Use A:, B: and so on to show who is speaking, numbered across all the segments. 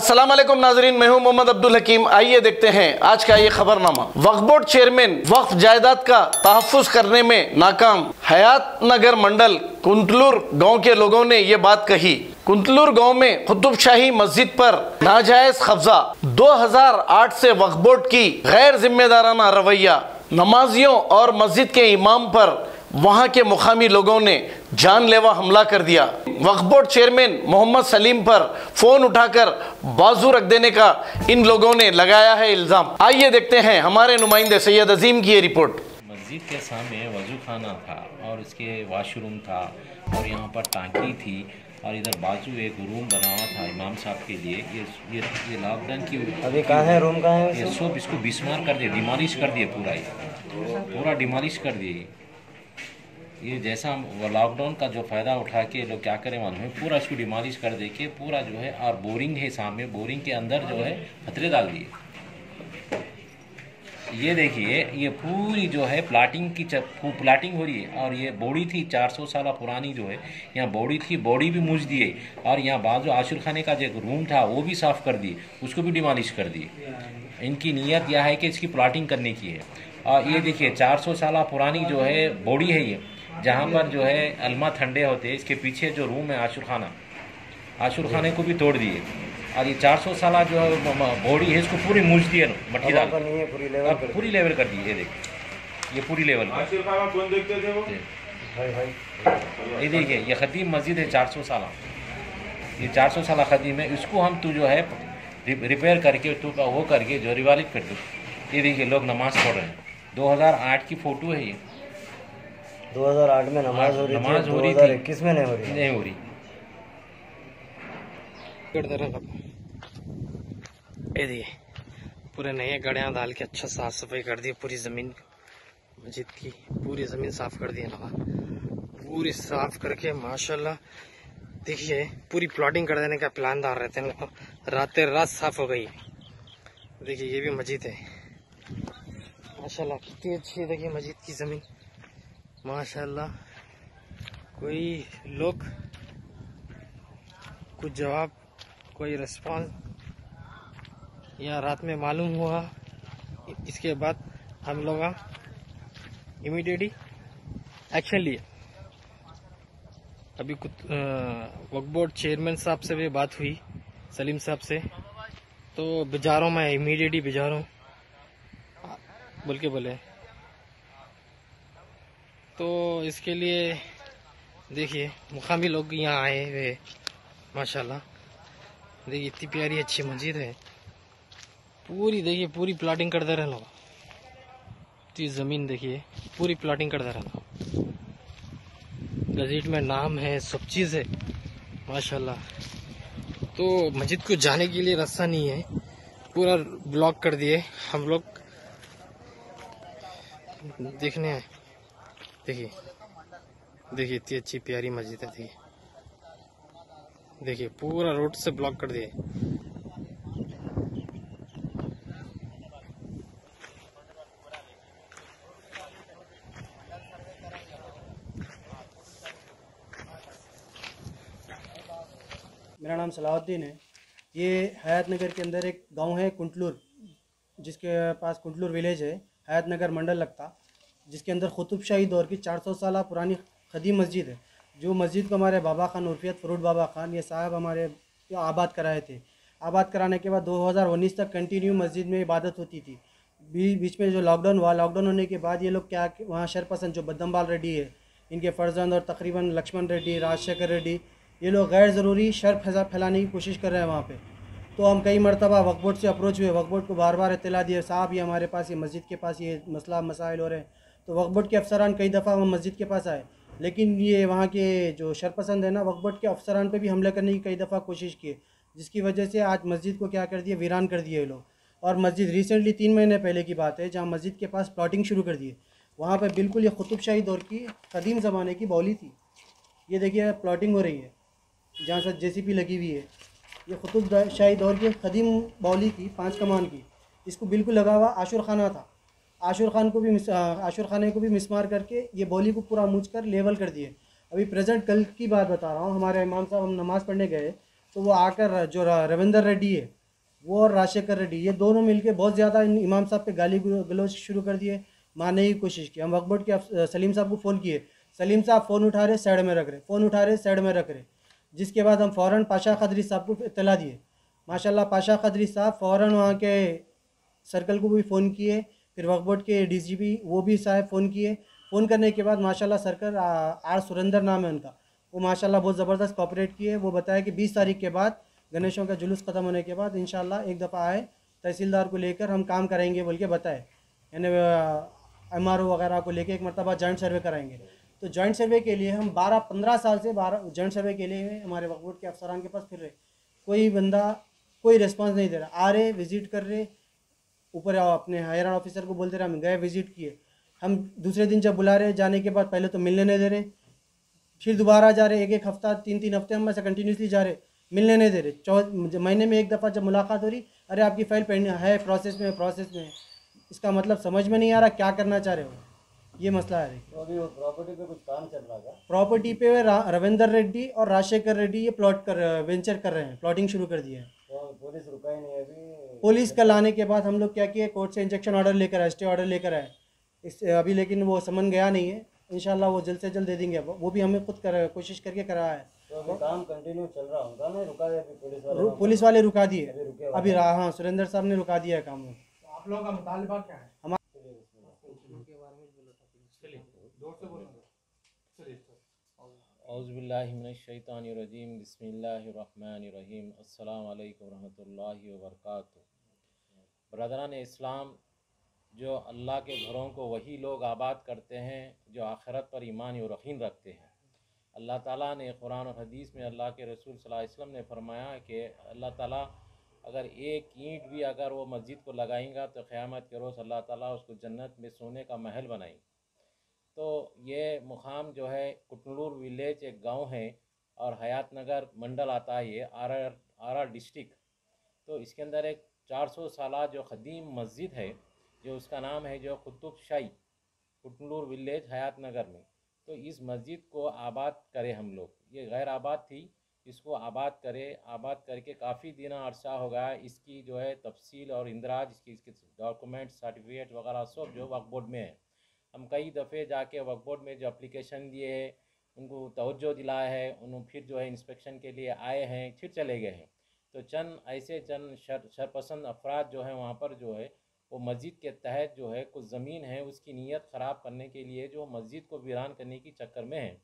A: अस्सलाम वालेकुम नाजरीन मैं हूँ मोहम्मद अब्दुल हकीम। आइए देखते हैं आज का ये खबरनामा। वक्फ बोर्ड चेयरमैन, वक्फ जायदाद का तहफ़ करने में नाकाम। हयात नगर मंडल, कुंतलूर गाँव के लोगों ने ये बात कही। कुंतलूर गाँव में कुतुब शाही मस्जिद पर नाजायज कब्जा। 2008 से वक्फ बोर्ड की गैर जिम्मेदाराना रवैया। नमाजियों और मस्जिद के इमाम पर वहाँ के मुकामी लोगों ने जानलेवा हमला कर दिया। वक्फ बोर्ड चेयरमैन मोहम्मद सलीम पर फ़ोन उठाकर बाजू रख देने का इन लोगों ने लगाया है इल्ज़ाम। आइए देखते हैं हमारे नुमाइंदे सैयद अजीम की ये रिपोर्ट।
B: मस्जिद के सामने वज़ू खाना था और उसके वॉशरूम था और यहाँ पर टांकी थी और इधर बाजू एक रूम बना हुआ था इमाम साहब के लिए। ये ये ये लॉकडाउन की
C: अभी कहाँ है रूम कहाँ है
B: ये सब इसको बिस्मार कर दिए डिमोलिश कर दिए पूरा ये। पूरा डिमोलिश कर दिए ये जैसा लॉकडाउन का जो फ़ायदा उठा के लोग क्या करें मालूम है? पूरा इसको डिमोलिश कर दे के पूरा जो है, और बोरिंग है सामने बोरिंग के अंदर जो है, खतरे डाल दिए। ये देखिए, ये पूरी जो है प्लाटिंग की प्लाटिंग हो रही है, और ये बॉडी थी 400 साल पुरानी जो है, यहाँ बॉडी थी, बॉडी भी मूझ दिए और यहाँ बाजू आशुर खाने का जो रूम था, वो भी साफ़ कर दिए, उसको भी डिमोलिश कर दिए। इनकी नीयत यह है कि इसकी प्लाटिंग करने की है। और ये देखिए 400 साल पुरानी जो है बॉडी है ये। जहाँ पर जो है अलमा ठंडे होते हैं इसके पीछे जो रूम है आशुर खाना। आशुर खाने को भी तोड़ दिए। और ये 400 साल जो है बॉडी है इसको पूरी मूझ दिए मट्टी डाल।
C: है पूरी लेवल
B: पूरी लेवल कर दी ये देख। ये पूरी लेवल पर
D: आशिर खाना कौन देखते थे वो?
C: भाई भाई।
B: ये देखिए ये खदीम मस्जिद है 400 साल। ये 400 साल खदीम है इसको हम तू जो है रिपेयर करके तू का वो करके जो रिवालिक कर दो। ये देखिए लोग नमाज़ पढ़ रहे हैं। 2008 की फ़ोटो है ये।
C: 2008 में नमाज़ हो रही
B: नमाज़ हो रही थी।
C: 2021 में नहीं हो रही
B: नहीं हो रही।
E: ये दिए पूरे नए गड़ियाँ डाल के अच्छा साफ़ सफ़ाई कर दी पूरी ज़मीन मस्जिद की पूरी ज़मीन साफ़ कर दी लगा पूरी साफ़ करके माशाल्लाह देखिए पूरी प्लॉटिंग कर देने का प्लान डाल रहते हैं रातें रात साफ़ हो गई। देखिए ये भी मस्जिद है। माशाल्लाह कितनी अच्छी है देखिए मस्जिद की ज़मीन। माशाल्लाह। कोई लोग कुछ जवाब, कोई रिस्पॉन्स या रात में मालूम हुआ, इसके बाद हम लोग इमीडिएटली एक्शन लिए। अभी वक्फ बोर्ड चेयरमैन साहब से भी बात हुई, सलीम साहब से। तो बिजारों में इमीडिएटली बिजारों बोल के बोले। तो इसके लिए देखिए, मुकामी लोग यहाँ आए हुए माशाल्लाह। देखिए, इतनी प्यारी अच्छी मस्जिद है। पूरी, देखिए, पूरी प्लाटिंग कर रहना। इतनी ज़मीन देखिए, पूरी प्लाटिंग कर रहना। गजीट में नाम है, सब चीज़ है, माशाल्लाह। तो मस्जिद को जाने के लिए रास्ता नहीं है। पूरा ब्लॉक कर दिए। हम लोग देखने आए। देखिए। देखिए, इतनी अच्छी प्यारी मस्जिद है, देखिए। देखिए, पूरा रोड से ब्लॉक कर दिए
F: मेरा नाम सलाहुद्दीन है। ये हयात नगर के अंदर एक गाँव है, कुंटलूर, जिसके पास कुंटलूर विलेज है। हयात नगर मंडल लगता। जिसके अंदर ख़ुतुब शाही दौर की 400 साल पुरानी खदी मस्जिद है जो मस्जिद को हमारे बाबा खान उर्फियत फरूट बाबा खान ये साहब हमारे आबाद कराए थे। आबाद कराने के बाद 2019 तक कंटिन्यू मस्जिद में इबादत होती थी। बी, बीच में जो लॉकडाउन हुआ लॉकडाउन होने के बाद ये लोग क्या वहाँ शरपसंद जो बद्दमबाल रेड्डी है इनके फर्जंद और तकरीबन लक्ष्मण रेड्डी राजशेखर रेड्डी ये लोग गैर ज़रूरी शर फैजा फैलाने की कोशिश कर रहे हैं वहाँ पे। तो हम कई मरतबा वक्फ बोर्ड से अप्रोच हुए वक्फ बोर्ड को बार बार इतला दिए साहब ये हमारे पास ये मस्जिद के पास ये मसला मसाइल हो रहे हैं। तो वक्फ के अफसरान कई दफ़ा हम मस्जिद के पास आए। लेकिन ये वहाँ के जो शरपसंद है ना, वक्फ के अफसरान पर भी हमला करने की कई दफ़ा कोशिश की जिसकी वजह से आज मस्जिद को क्या कर दिया, वीरान कर दिए लोग। और मस्जिद रिसेंटली तीन महीने पहले की बात है, जहाँ मस्जिद के पास प्लाटिंग शुरू कर दिए वहाँ पर बिल्कुल ये कुतुब शाही दौर की कदीम ज़माने की बौली थी। ये देखिए प्लाटिंग हो रही है, जहाँ से जेसीपी लगी हुई है। ये कुतुब शाही दौर की कदीम बौली थी, पाँच कमान की। इसको बिल्कुल लगा हुआ आशुर खाना था। आशुर खान को भी आशुर खाने को भी मिसमार करके ये बौली को पूरा मूझ कर लेवल कर दिए। अभी प्रेजेंट कल की बात बता रहा हूँ, हमारे इमाम साहब हम नमाज़ पढ़ने गए तो वो आकर जो रविंदर रेड्डी है, वो और राजशेखर रेड्डी, ये दोनों मिलके बहुत ज़्यादा इन इमाम साहब पे गाली गलो- गलौज शुरू कर दिए, मारने की कोशिश की। हम वक्फ बोर्ड के सलीम साहब को फ़ोन किए। सलीम साहब फ़ोन उठा रहे, साइड में रख रहे। फ़ोन उठा रहे, साइड में रख रहे। जिसके बाद हम फ़ौरन पाशा खदरी साहब को इतला दिए। माशाल्लाह, पाशा खदरी साहब फ़ौरन वहाँ के सर्कल को भी फ़ोन किए। फिर वक्फ बोर्ड के डीजीपी वो भी साहब फ़ोन किए। फ़ोन करने के बाद माशाल्लाह सर्कल आ- आर सुरेंदर नाम है उनका, वो माशाल्लाह बहुत ज़बरदस्त कॉपरेट किए। वो बताया कि 20 तारीख के बाद गणेशों का जुलूस ख़त्म होने के बाद इंशाल्लाह एक दफ़ा आए, तहसीलदार को लेकर हम काम करेंगे बोल के बताए। यानी एम वगैरह को लेकर एक मरतबा जॉइंट सर्वे कराएँगे। तो जॉइंट सर्वे के लिए हम बारह, पंद्रह साल से बारह जॉइंट सर्वे के लिए हमारे वक्फ बोर्ड के अफसरान के पास फिर रहे। कोई बंदा, कोई रिस्पांस नहीं दे रहा। आ रहे विज़िट कर रहे ऊपर आओ अपने हायर ऑफिसर को बोलते रहे हम गए विज़िट किए। हम दूसरे दिन जब बुला रहे हैं जाने के बाद पहले तो मिलने नहीं दे रहे फिर दोबारा जा रहे एक एक हफ़्ता तीन तीन हफ़्ते हम ऐसे कंटिन्यूसली जा रहे मिलने नहीं दे रहे। चौ महीने में एक दफ़ा जब मुलाकात हो रही अरे आपकी फ़ाइल पेंडिंग है प्रोसेस में प्रोसेस में है। इसका मतलब समझ में नहीं आ रहा क्या करना चाह रहे हो। ये मसला है।
C: तो अभी प्रॉपर्टी पे कुछ काम चल रहा था
F: प्रॉपर्टी पे रविंदर रेड्डी और राजशेखर रेड्डी ये प्लॉट कर वेंचर कर रहे हैं प्लॉटिंग शुरू कर दिए हैं।
C: तो पुलिस रुका ही नहीं अभी।
F: पुलिस कल आने के बाद हम लोग क्या किए कोर्ट से इंजेक्शन ऑर्डर लेकर आए स्टे ऑर्डर लेकर आए। इस अभी लेकिन वो समन गया नहीं है। इंशाल्लाह वो जल्द से जल्द दे देंगे वो भी हमें खुद कर कोशिश करके कराया है।
C: तो काम कंटिन्यू चल रहा होगा ना? रुका है पुलिस वाले?
F: रु- पुलिस वाले रुका दिए।
C: अभी रुके
F: अभी रा- हाँ सुरेंद्र साहब ने रुका दिया है काम।
D: में आप लोगों का मुतालबा क्या है?
B: अज़बिल्लिमिनशैतानिरजीम बसमीम अल्लाम वरहमतुल्लाहि वबरकातुहू बरदरान इस्लाम जो अल्लाह के घरों को वही लोग आबाद करते हैं जो आखिरत पर ईमान और यकीन रखते हैं। अल्लाह ताला ने कुरान और हदीस में अल्लाह के रसूल सल्लल्लाहु ने फरमाया कि अल्लाह ताला अगर एक ईंट भी अगर वो मस्जिद को लगाएँगा तो क़यामत के रोज़ अल्लाह ताला उसको जन्नत में सोने का महल बनाएँगे। तो ये मुकाम जो है कुटनूर विलेज एक गाँव है और हयात नगर मंडल आता है ये, आर आर डिस्ट्रिक्ट। तो इसके अंदर एक 400 साल जो क़दीम मस्जिद है, जो उसका नाम है जो कुतुब शाही कुटनूर विलेज हयात नगर में। तो इस मस्जिद को आबाद करें हम लोग। ये गैर आबाद थी, इसको आबाद करें। आबाद करके काफ़ी दिन अरसा हो गया इसकी जो है तफसील और इंदराज, इसकी, इसके डॉक्यूमेंट सर्टिफिकेट वगैरह सब जो वक्फ बोर्ड में है। हम कई दफ़े जाके वक्फ बोर्ड में जो अप्लीकेशन दिए है, उनको तोज्जो दिलाया है उन्होंने फिर जो है इंस्पेक्शन के लिए आए हैं, फिर चले गए हैं। तो चंद, ऐसे चंद शर, शरपसंद अफराद जो हैं वहाँ पर जो है, वो मस्जिद के तहत जो है कुछ ज़मीन है, उसकी नीयत ख़राब करने के लिए जो मस्जिद को वीरान करने की चक्कर में है।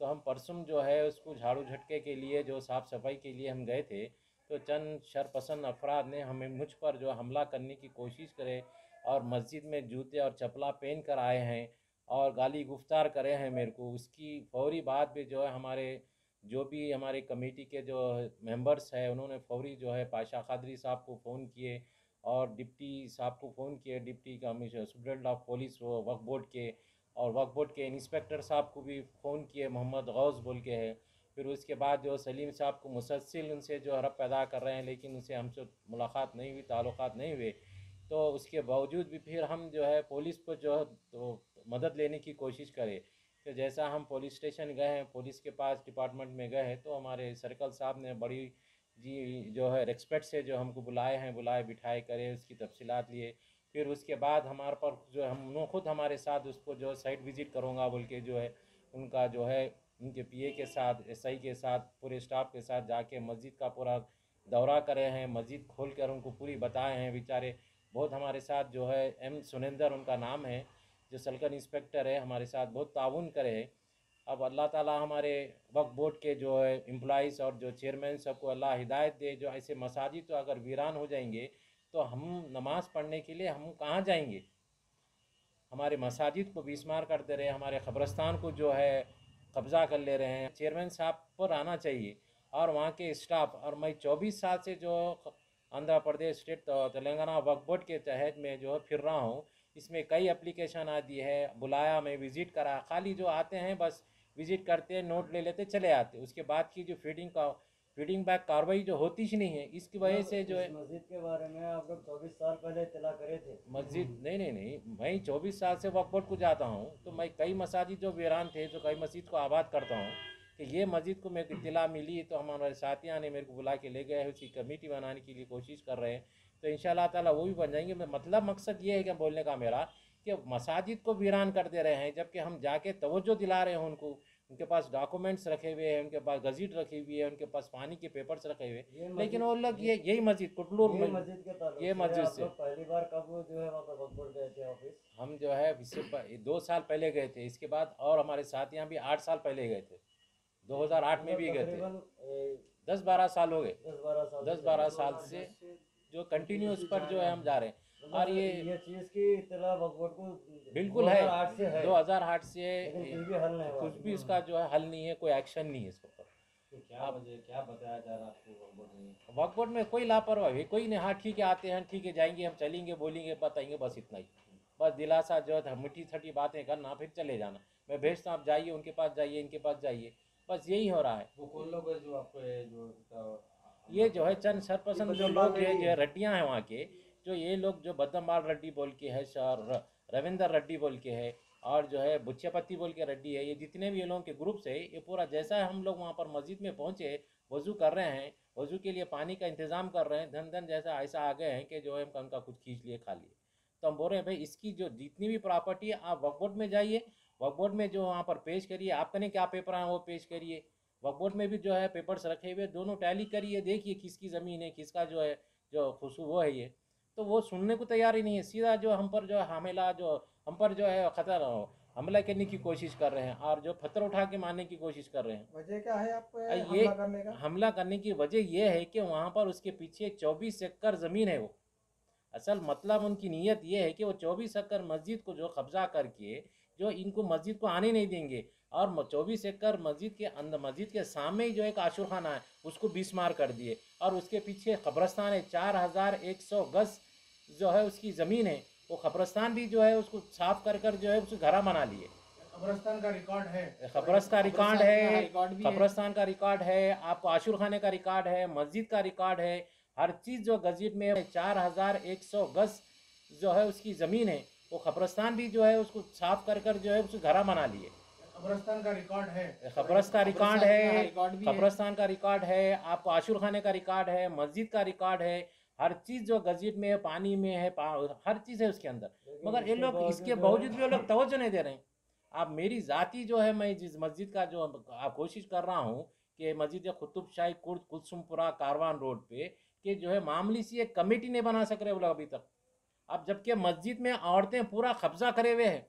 B: तो हम परसों जो है उसको झाड़ू झटके के लिए, जो साफ़ सफ़ाई के लिए हम गए थे तो चंद शरपसंद अफराद ने हमें मुझ पर जो हमला करने की कोशिश करे और मस्जिद में जूते और चपला पहन कर आए हैं और गाली गुफ्तार करे हैं मेरे को। उसकी फौरी बात भी जो है हमारे, जो भी हमारे कमेटी के जो मेंबर्स हैं, उन्होंने फौरी जो है पाशा खादरी साहब को फ़ोन किए और डिप्टी साहब को फ़ोन किए। Deputy commissioner superintendent of police Waqf board के और वक्फ बोर्ड के इंस्पेक्टर साहब को भी फ़ोन किए। मोहम्मद गौस बोल के है। फिर उसके बाद जो सलीम साहब को मुसलसिल उनसे जो हरप पैदा कर रहे हैं, लेकिन उनसे हमसे मुलाकात नहीं हुई, ताल्लुकात नहीं हुए। तो उसके बावजूद भी फिर हम जो है पुलिस को जो है तो मदद लेने की कोशिश करें। तो जैसा हम पुलिस स्टेशन गए हैं, पुलिस के पास डिपार्टमेंट में गए हैं तो हमारे सर्कल साहब ने बड़ी जी जो है रेस्पेक्ट से जो हमको बुलाए हैं, बुलाए, बिठाए, करे, उसकी तफसीलात लिए। फिर उसके बाद हमारे पर जो हम खुद हमारे साथ उसको जो साइट विज़िट करूँगा, बोल के जो है उनका जो है उनके पीए के साथ, एसआई के साथ, पूरे स्टाफ के साथ जाके मस्जिद का पूरा दौरा करे हैं, मस्जिद खोल कर उनको पूरी बताए हैं बेचारे। बहुत हमारे साथ जो है, एम सुनेंदर उनका नाम है, जो सलकन इंस्पेक्टर है, हमारे साथ बहुत ताउन करे है। अब अल्लाह ताला हमारे वक्फ बोर्ड के जो है एम्प्लॉज़ और जो चेयरमैन सबको अल्लाह हिदायत दे, जो ऐसे मसाजिद तो अगर वीरान हो जाएँगे तो हम नमाज़ पढ़ने के लिए हम कहाँ जाएँगे? हमारे मसाजिद को बीसमार कर दे रहे, हमारे कब्रस्तान को जो है कब्ज़ा कर ले रहे हैं। चेयरमैन साहब पर आना चाहिए और वहाँ के स्टाफ और मैं चौबीस साल से जो आंध्र प्रदेश स्टेट तेलंगाना वक्फ बोर्ड के तहत में जो फिर रहा हूँ, इसमें कई एप्लीकेशन दी है, बुलाया, मैं विज़िट करा। खाली जो आते हैं बस विज़िट करते नोट ले लेते, चले आते उसके बाद की जो फीडिंग का फीडिंग बैक कार्रवाई जो होती ही नहीं है इसकी वजह से जो है
C: मस्जिद के बारे में आप लोग चौबीस साल पहले इतला करे थे।
B: मस्जिद नहीं नहीं नहीं मैं चौबीस साल से वक्फ बोर्ड को जाता हूँ तो मैं कई मसाजिद जो वीरान थे जो कई मस्जिद को आबाद करता हूँ कि ये मस्जिद को मेरे को इतला मिली तो हमारे साथियाँ ने मेरे को बुला के ले गए उसकी कमेटी बनाने के लिए कोशिश कर रहे हैं। तो इन ताला वो भी बन जाएँगे। मतलब मकसद ये है कि बोलने का मेरा कि मसाजिद को वीरान कर दे रहे हैं जबकि हम जाके तवज्जो दिला रहे हैं उनको उनके पास डॉक्यूमेंट्स रखे हुए हैं उनके पास गजीट रखी हुई है उनके पास पानी के पेपर्स रखे हुए लेकिन वो लोग ये यही मस्जिद कुटलूर
C: ये मस्जिद के
B: ये
C: से
B: मस्जिद से।
C: पहली बार कब जो है वहाँ गए थे ऑफ़िस
B: हम जो है इससे दो साल पहले गए थे। इसके बाद और हमारे साथ यहाँ भी आठ साल पहले गए थे। 2008 में भी गए थे। दस बारह साल हो गए।
C: दस बारह साल
B: से जो कंटिन्यूस पर जो है हम जा रहे हैं। और ये
C: ये चीज़ की वक्फ बोर्ड को
B: बिल्कुल है।
C: 2008 से है।
B: दो हज़ार आठ से कुछ भी इसका जो है हल नहीं है कोई एक्शन नहीं है इसके ऊपर।
C: क्या क्या बताया जा रहा है आपको बोर्ड
B: में? कोई लापरवाही कोई नहीं। हाँ ठीक है आते हैं ठीक है जाएँगे हम चलेंगे बोलेंगे बताएँगे बस इतना ही। बस दिलासा जो है मिट्टी छठी बातें करना फिर चले जाना। मैं भेजता हूँ आप जाइए उनके पास जाइए इनके पास जाइए। बस यही हो रहा है।
C: वो कौन लोग है जो आपको ये जो
B: ये जो है चंद सरपसंद जो लोग हैं जो रड्डियाँ हैं वहाँ के जो ये लोग जो बदमबाल रेड्डी बोल के है और रविंदर रेड्डी बोल के है, और जो है बुच्छेपत्ती बोल के रेड्डी है, ये जितने भी ये लोगों के ग्रुप्स है, ये पूरा जैसा हम लोग वहाँ पर मस्जिद में पहुँचे, वज़ू कर रहे हैं, वज़ू के लिए पानी का इंतज़ाम कर रहे हैं धन धन जैसा ऐसा आ गए हैं कि जो है हम उनका कुछ खींच लिए, खा लिए। तो हम बोल रहे हैं, भाई, इसकी जो जितनी भी प्रॉपर्टी है, आप वक्फ बोर्ड में जाइए वक्फ बोर्ड में जो वहाँ पर पेश करिए, आपने क्या पेपर हैं वो पेश करिए। वक्फ बोर्ड में भी जो है पेपर्स रखे हुए दोनों टैली करिए, देखिए किसकी ज़मीन है, किसका जो है, जो खुशबू वो है ये। तो वो सुनने को तैयार ही नहीं है। सीधा जो हम पर जो है हामिला जो हम पर जो है खतर हमला करने की कोशिश कर रहे हैं और जो पत्थर उठा के मारने की कोशिश कर रहे हैं।
D: वजह क्या है आप
B: ये
D: हमला करने का?
B: हमला करने की वजह यह है कि वहाँ पर उसके पीछे चौबीस एकड़ ज़मीन है वो। असल मतलब उनकी नीयत ये है कि वो चौबीस एकड़ मस्जिद को जो कब्जा करके जो इनको मस्जिद को आने नहीं देंगे और चौबीस एकड़ मस्जिद के अंदर मस्जिद के सामने ही जो एक आशुर खाना है उसको बीसमार कर दिए। और उसके पीछे कब्रस्तान है चार हज़ार एक सौ गज जो है उसकी ज़मीन है वो कब्रस्तान भी जो है उसको साफ़ कर कर जो है उसको घरा बना लिए।
D: कब्रस्तान का रिकॉर्ड है।
B: कब्रस्तान का रिकॉर्ड है। कब्रस्तान का रिकॉर्ड है आपको आशुर खाने का रिकॉर्ड है मस्जिद का रिकॉर्ड है हर चीज़ जो गजीब में चार हज़ार एक सौ गज जो है उसकी ज़मीन है वो खबरस्तान भी जो है उसको साफ़ कर कर जो है उसको घरा बना लिए।
D: कब्रस्तान का रिकॉर्ड है।
B: कब्रस्तान का रिकॉर्ड है। कब्रस्तान का रिकॉर्ड है आपको आशुर खाने का रिकॉर्ड है मस्जिद का रिकॉर्ड है हर चीज़ जो गजीब में है पानी में है पा- हर चीज़ है उसके अंदर। मगर ये लोग इसके बावजूद भी वो लोग तोज्जो नहीं दे रहे हैं। आप मेरी ज़ाती जो है मैं जिस मस्जिद का जो आप कोशिश कर रहा हूँ कि मस्जिद कुतुब शाही कुर्द कुलसुमपुरा कारवान रोड पे कि जो है मामली सी एक कमेटी नहीं बना सक रहे वो लोग अभी तक। अब जबकि मस्जिद में औरतें पूरा कब्जा करे हुए हैं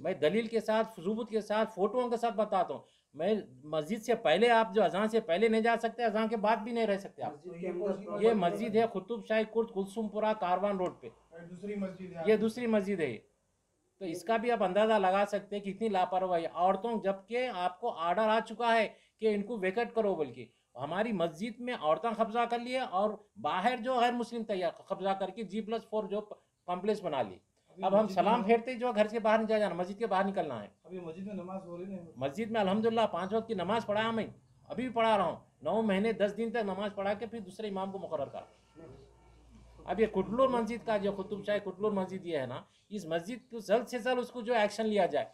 B: मैं दलील के साथ सबूत के साथ फोटोओं के साथ बताता हूँ। मैं मस्जिद से पहले आप जो अजान से पहले नहीं जा सकते अजान के बाद भी नहीं रह सकते आप। ये मस्जिद है खुतुब शाही कुर्द कुलसुमपुरा कारवान रोड पे।
D: दूसरी मस्जिद है।
B: ये दूसरी मस्जिद है ये। तो इसका भी आप अंदाज़ा लगा सकते हैं कितनी लापरवाही। औरतों जबकि आपको ऑर्डर आ चुका है कि इनको वेकेट करो बोल के हमारी मस्जिद में औरतें कब्जा कर लिए और बाहर जो गैर मुस्लिम तैयार कब्जा करके जी प्लस फोर जो कॉम्प्लेक्स बना ली। अब हम सलाम फेरते ही जो घर से बाहर निकल जाना मस्जिद के बाहर निकलना है।
D: अभी मस्जिद में नमाज़ हो रही नहीं
B: मस्जिद में अल्हम्दुलिल्लाह पाँच वक्त की नमाज़ पढ़ा मैं अभी भी पढ़ा रहा हूँ। नौ महीने दस दिन तक नमाज़ पढ़ा के फिर दूसरे इमाम को मुकर करा। अब ये कुटलूर मस्जिद का जो कुतुब शाही कुटलूर मस्जिद ये है ना इस मस्जिद को जल्द से जल्द उसको जो एक्शन लिया जाए।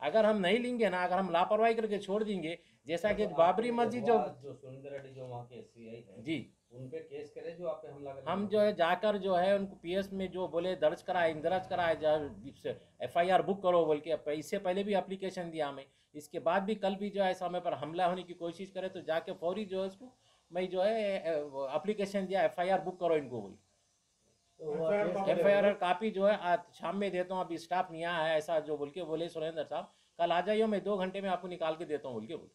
B: अगर हम नहीं लेंगे ना अगर हम लापरवाही करके छोड़ देंगे जैसा कि बाबरी मस्जिद जो
G: जो सुरेंद्र रेड्डी जो वहाँ के हैं
B: जी।
G: उन पे केस करे जो आप पे हमला करे
B: हम जो है जाकर जो है उनको पीएस में जो बोले दर्ज कराए इंदराज कराए एफ़ आई आर बुक करो बोल के इससे पहले भी अप्लीकेशन दिया हमें। इसके बाद भी कल भी जो है समय पर हमला होने की कोशिश करे तो जाके फौरी जो है उसको मैं जो है एप्लीकेशन दिया एफ़ आई आर बुक करो इनको बोल।
C: तो
B: एफ़ आई आर कापी जो है आज शाम में देता हूँ अभी स्टाफ नहीं आया है ऐसा जो बोल के बोले सुरेंद्र साहब कल आ जाइए मैं दो घंटे में आपको निकाल के देता हूँ बोल के बोल।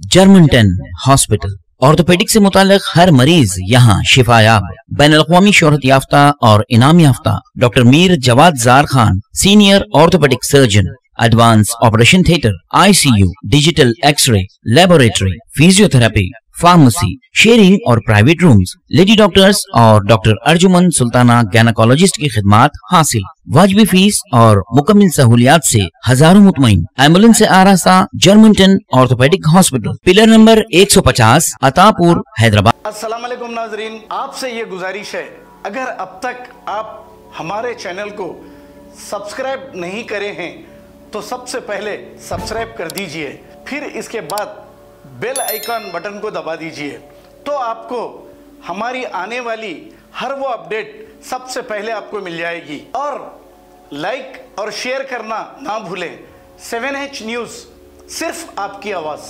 H: जर्मनटन हॉस्पिटल ऑर्थोपेडिक से मुतालिक हर मरीज़ यहाँ शिफायाब। बैन अवी शोहरत याफ्ता और इनाम याफ्ता। Doctor Mir Jawad Zar Khan, senior orthopaedic surgeon, advance operation theatre, ICU, digital x-ray, laboratory, physiotherapy. Pharmacy sharing और प्राइवेट रूम्स लेडी डॉक्टर्स और डॉक्टर अर्जुमन सुल्ताना गैनाकोलॉजिस्ट की खिदमत हासिल। वाजबी फ़ीस और मुकम्मल सहूलियात से हज़ारों मुतमिन एंबुलेंस से आरास्ता Germanton orthopaedic hospital pillar number 150 Attapur, Hyderabad.
A: वालेकुम नाजरीन, आपसे ये गुजारिश है, अगर अब तक आप हमारे चैनल को सब्सक्राइब नहीं करे हैं तो सबसे पहले सब्सक्राइब कर दीजिए, फिर इसके बाद बेल आइकन बटन को दबा दीजिए तो आपको हमारी आने वाली हर वो अपडेट सबसे पहले आपको मिल जाएगी। और लाइक और शेयर करना ना भूलें। सेवन एच न्यूज़ सिर्फ़ आपकी आवाज़।